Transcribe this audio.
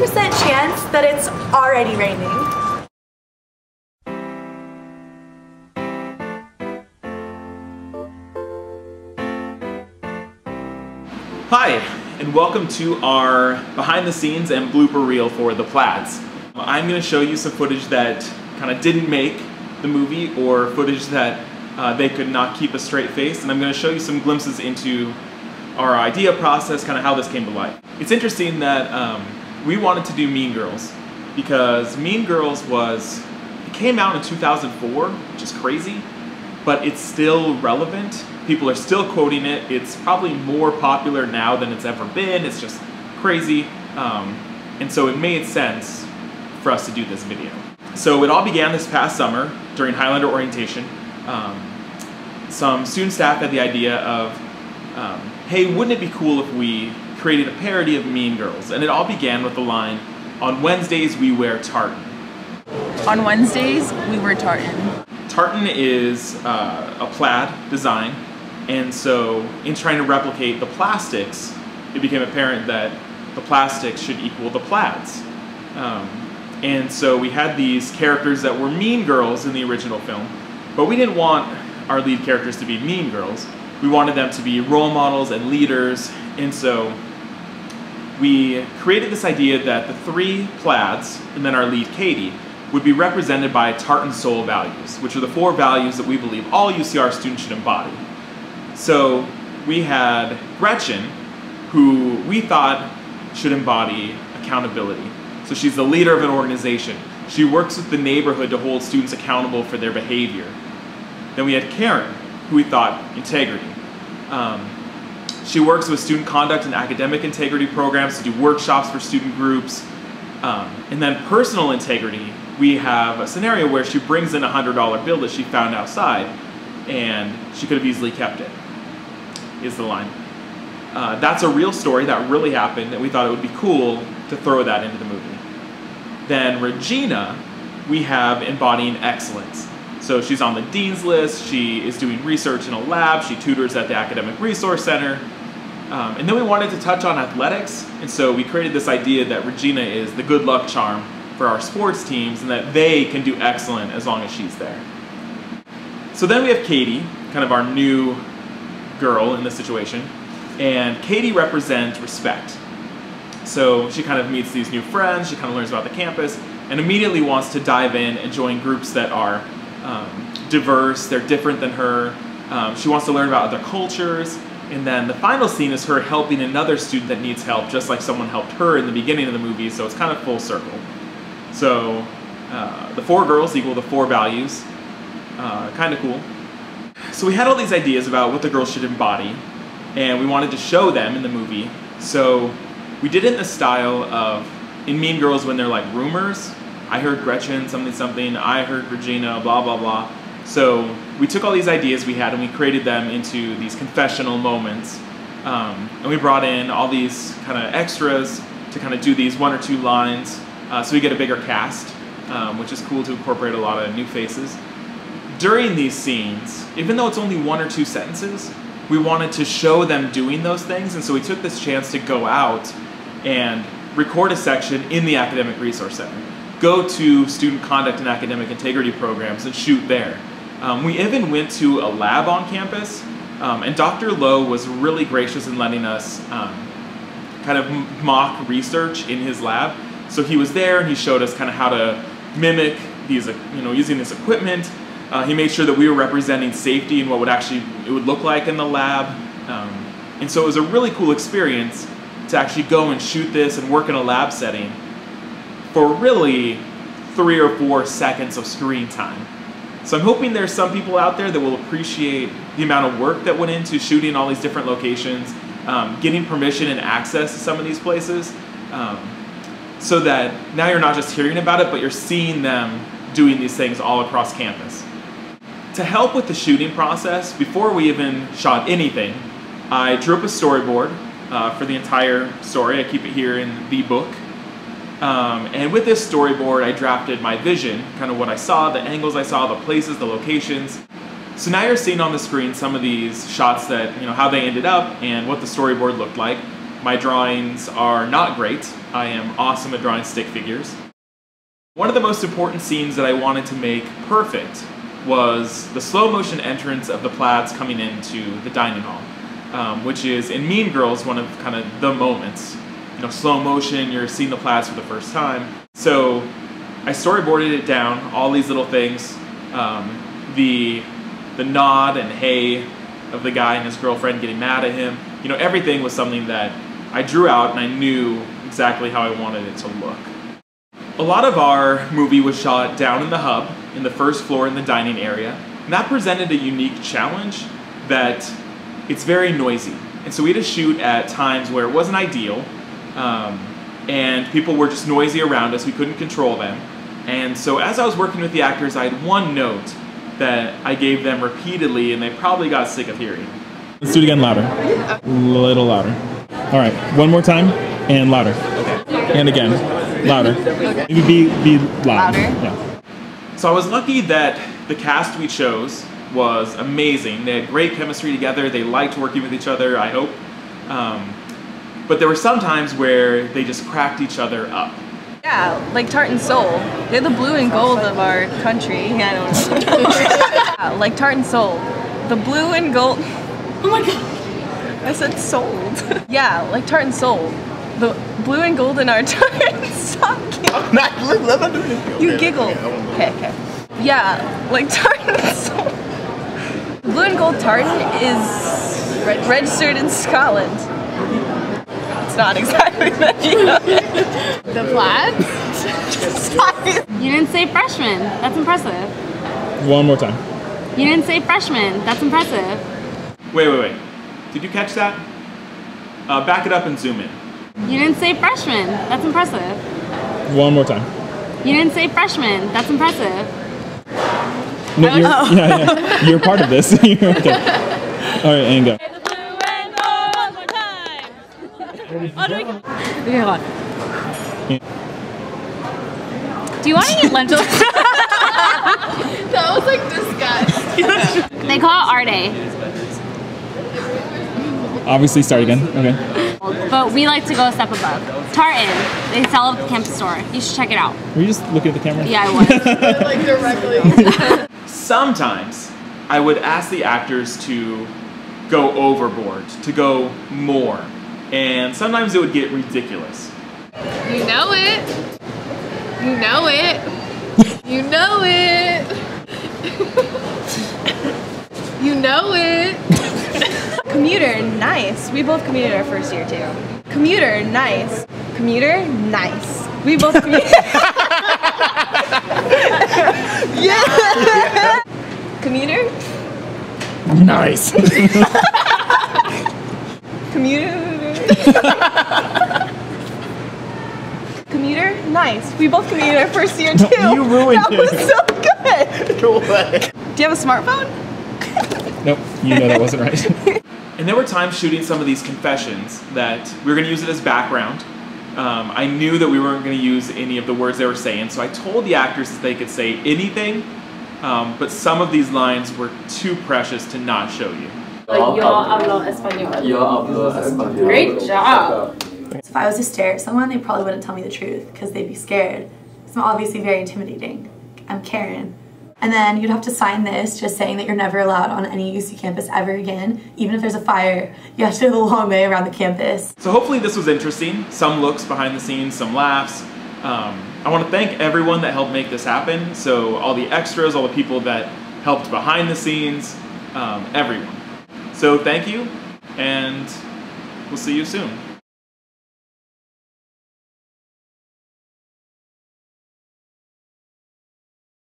chance that it's already raining. Hi, and welcome to our behind the scenes and blooper reel for The Plaids. I'm going to show you some footage that kind of didn't make the movie or footage that uh, they could not keep a straight face, and I'm going to show you some glimpses into our idea process, kind of how this came to life. It's interesting that um, we wanted to do Mean Girls because Mean Girls was, it came out in 2004, which is crazy, but it's still relevant. People are still quoting it. It's probably more popular now than it's ever been. It's just crazy. Um, and so it made sense for us to do this video. So it all began this past summer during Highlander orientation. Um, some student staff had the idea of, um, hey, wouldn't it be cool if we created a parody of Mean Girls? And it all began with the line, on Wednesdays we wear tartan. On Wednesdays, we wear tartan. Tartan is uh, a plaid design, and so in trying to replicate the plastics, it became apparent that the plastics should equal the plaids. Um, and so we had these characters that were mean girls in the original film, but we didn't want our lead characters to be mean girls. We wanted them to be role models and leaders, and so we created this idea that the three plaids, and then our lead Katie, would be represented by Tartan Soul values, which are the four values that we believe all UCR students should embody. So we had Gretchen, who we thought should embody accountability. So she's the leader of an organization. She works with the neighborhood to hold students accountable for their behavior. Then we had Karen, who we thought integrity. Um, she works with student conduct and academic integrity programs to do workshops for student groups. Um, and then personal integrity, we have a scenario where she brings in a $100 bill that she found outside and she could have easily kept it, is the line. Uh, that's a real story that really happened and we thought it would be cool to throw that into the movie. Then Regina, we have embodying excellence. So she's on the dean's list, she is doing research in a lab, she tutors at the Academic Resource Center. Um, and then we wanted to touch on athletics, and so we created this idea that Regina is the good luck charm for our sports teams and that they can do excellent as long as she's there. So then we have Katie, kind of our new girl in this situation, and Katie represents respect. So she kind of meets these new friends, she kind of learns about the campus, and immediately wants to dive in and join groups that are um, diverse, they're different than her. Um, she wants to learn about other cultures, and then the final scene is her helping another student that needs help, just like someone helped her in the beginning of the movie, so it's kind of full circle. So uh, the four girls equal the four values. Uh, kind of cool. So we had all these ideas about what the girls should embody, and we wanted to show them in the movie. So we did it in the style of, in Mean Girls when they're like rumors, I heard Gretchen something something, I heard Regina, blah blah blah. So we took all these ideas we had and we created them into these confessional moments. Um, and we brought in all these kind of extras to kind of do these one or two lines uh, so we get a bigger cast, um, which is cool to incorporate a lot of new faces. During these scenes, even though it's only one or two sentences, we wanted to show them doing those things, and so we took this chance to go out and record a section in the Academic Resource Center. Go to student conduct and academic integrity programs and shoot there. Um, we even went to a lab on campus, um, and Dr. Lowe was really gracious in letting us um, kind of mock research in his lab. So he was there and he showed us kind of how to mimic these, you know, using this equipment. Uh, he made sure that we were representing safety and what would actually it would look like in the lab. Um, and so it was a really cool experience to actually go and shoot this and work in a lab setting for really three or four seconds of screen time. So I'm hoping there's some people out there that will appreciate the amount of work that went into shooting all these different locations, um, getting permission and access to some of these places, um, so that now you're not just hearing about it, but you're seeing them doing these things all across campus. To help with the shooting process, before we even shot anything, I drew up a storyboard uh, for the entire story. I keep it here in the book. Um, and with this storyboard, I drafted my vision, kind of what I saw, the angles I saw, the places, the locations. So now you're seeing on the screen some of these shots that, you know, how they ended up and what the storyboard looked like. my drawings are not great. I am awesome at drawing stick figures. One of the most important scenes that I wanted to make perfect was the slow motion entrance of the plaids coming into the dining hall, um, which is in Mean Girls one of kind of the moments. You know, slow motion, you're seeing the plaids for the first time. So I storyboarded it down, all these little things. Um, the the nod and hey of the guy and his girlfriend getting mad at him. You know, everything was something that I drew out and I knew exactly how I wanted it to look. A lot of our movie was shot down in the hub, in the first floor in the dining area, and that presented a unique challenge that it's very noisy. And so we had to shoot at times where it wasn't ideal, um, and people were just noisy around us, we couldn't control them. And so as I was working with the actors, I had one note that I gave them repeatedly, and they probably got sick of hearing. Let's do it again louder. A little louder. All right, one more time and louder. And again, louder. Maybe be, be loud. Louder? Yeah. So I was lucky that the cast we chose was amazing. They had great chemistry together. They liked working with each other, I hope. Um, but there were some times where they just cracked each other up. Yeah, like Tartan Soul. They're the blue and gold of our country. I don't know. yeah, like Tartan Soul. The blue and gold. Oh my god. I said sold. yeah, like Tartan Soul. The blue and gold in our tartan. Stop giggling. You giggle. Okay, okay. Yeah, like tartan soul. The blue and gold tartan is registered in Scotland. It's not exactly that, you know. The plaids? Sorry. You didn't say freshman. That's impressive. One more time. You didn't say freshman. That's impressive. Wait, wait, wait. Did you catch that? Uh, back it up and zoom in. You didn't say freshman. That's impressive. One more time. You didn't say freshman. That's impressive. No, you're, yeah, yeah. You're part of this. You're okay. All right, and go. Do you want to eat lentils? That was like disgust. they call it Arde, Obviously, start again. Okay. but we like to go a step above. Tartan. They sell it at the campus store. You should check it out. Were you just looking at the camera? Yeah, I was. like directly. Sometimes I would ask the actors to go overboard, to go more. And sometimes it would get ridiculous. You know it. You know it. You know it. you know it. Commuter, nice. We both commuted our first year too. Commuter, nice. Commuter, nice. We both commuted. yeah. Commuter, Nice. commuter. Commuter, nice. We both commuted our first year too. you ruined it. that was so good. Do you have a smartphone? nope. You know that wasn't right. And there were times shooting some of these confessions that we were going to use it as background. Um, I knew that we weren't going to use any of the words they were saying, so I told the actors that they could say anything, um, but some of these lines were too precious to not show you. Yo hablo español. Yo hablo español. Great job. If I was to stare at someone, they probably wouldn't tell me the truth because they'd be scared. So I'm obviously very intimidating. I'm Karen. And then you'd have to sign this just saying that you're never allowed on any UC campus ever again. Even if there's a fire, you have to go the long way around the campus. So hopefully this was interesting. Some looks behind the scenes, some laughs. Um, I want to thank everyone that helped make this happen. So all the extras, all the people that helped behind the scenes, um, everyone. So thank you, and we'll see you soon.